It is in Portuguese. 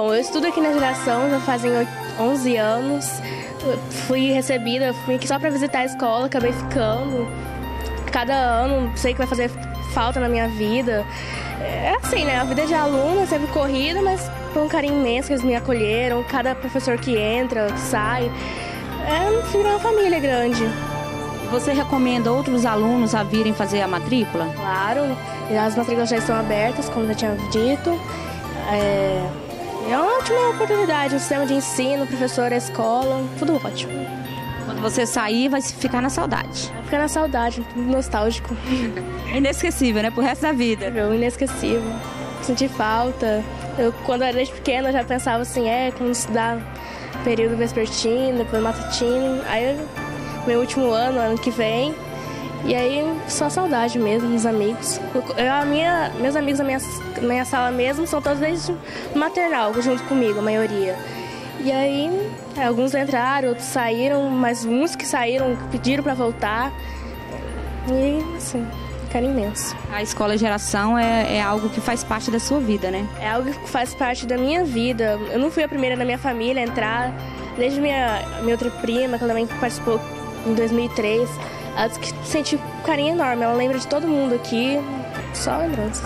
Bom, eu estudo aqui na geração, já fazem 11 anos. Fui recebida, fui aqui só para visitar a escola, acabei ficando. Cada ano, sei que vai fazer falta na minha vida. É assim, né? A vida de aluno é sempre corrida, mas foi um carinho imenso que eles me acolheram. Cada professor que entra, sai. É, virou uma família grande. Você recomenda outros alunos a virem fazer a matrícula? Claro, as matrículas já estão abertas, como já tinha dito. É, é uma ótima oportunidade, o sistema de ensino, professor, escola, tudo ótimo. Quando você sair, vai ficar na saudade. Vai ficar na saudade, nostálgico. É inesquecível, né? Pro resto da vida. É inesquecível. Senti falta. Eu, quando era desde pequena, já pensava assim, é, como estudar período vespertino, depois matutino. Aí, meu último ano, ano que vem, e aí, só saudade mesmo dos amigos. Eu, a minha, meus amigos da minha, minha sala mesmo são todos desde maternal, junto comigo, a maioria. E aí, alguns entraram, outros saíram, mas uns que saíram pediram para voltar. E, assim, carinho imenso. A escola geração é, é algo que faz parte da sua vida, né? É algo que faz parte da minha vida. Eu não fui a primeira da minha família a entrar, desde minha, minha outra prima, que também participou em 2003. Ela disse que sente um carinho enorme. Ela lembra de todo mundo aqui. Só lembranças.